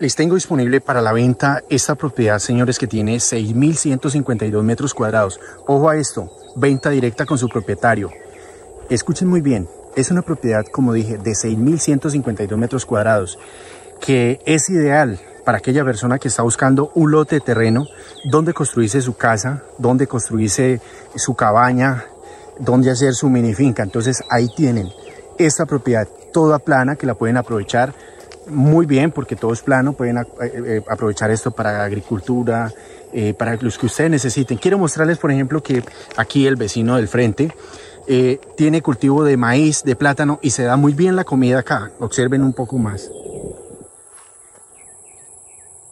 Les tengo disponible para la venta esta propiedad, señores, que tiene 6.152 metros cuadrados. Ojo a esto, venta directa con su propietario. Escuchen muy bien, es una propiedad, como dije, de 6.152 metros cuadrados, que es ideal para aquella persona que está buscando un lote de terreno donde construirse su casa, donde construirse su cabaña, donde hacer su mini finca. Entonces ahí tienen esta propiedad toda plana que la pueden aprovechar muy bien porque todo es plano, pueden eh, eh, aprovechar esto para agricultura, eh, para los que ustedes necesiten. Quiero mostrarles, por ejemplo, que aquí el vecino del frente tiene cultivo de maíz, de plátano y se da muy bien la comida acá. Observen un poco más.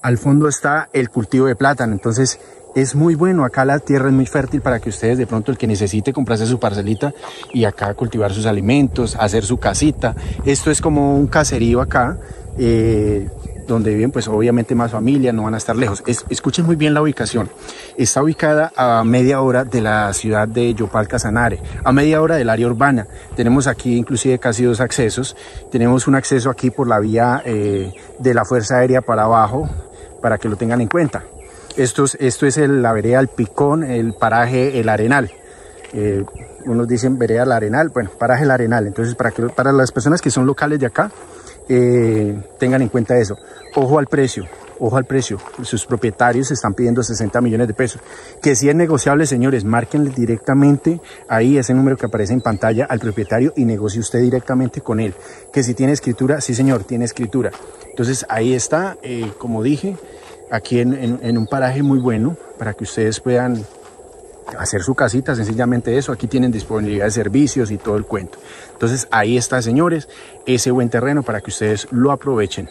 Al fondo está el cultivo de plátano, entonces es muy bueno. Acá la tierra es muy fértil para que ustedes de pronto el que necesite comprarse su parcelita y acá cultivar sus alimentos, hacer su casita. Esto es como un caserío acá eh, donde viven pues obviamente más familia, no van a estar lejos. escuchen muy bien la ubicación. Está ubicada a media hora de la ciudad de Yopal Casanare, a media hora del área urbana. Tenemos aquí inclusive casi dos accesos. Tenemos un acceso aquí por la vía eh, de la Fuerza Aérea para abajo, para que lo tengan en cuenta. Esto es, esto es el, la vereda El Picón, el paraje El Arenal. Eh, unos dicen vereda El Arenal, bueno, paraje El Arenal. Entonces, para, que, para las personas que son locales de acá, eh, tengan en cuenta eso. Ojo al precio, ojo al precio. Sus propietarios están pidiendo 60 millones de pesos. Que si es negociable, señores, márquenle directamente ahí ese número que aparece en pantalla al propietario y negocie usted directamente con él. Que si tiene escritura, sí señor, tiene escritura. Entonces ahí está, eh, como dije, aquí en un paraje muy bueno para que ustedes puedan hacer su casita, sencillamente eso. Aquí tienen disponibilidad de servicios y todo el cuento. Entonces ahí está, señores, ese buen terreno para que ustedes lo aprovechen.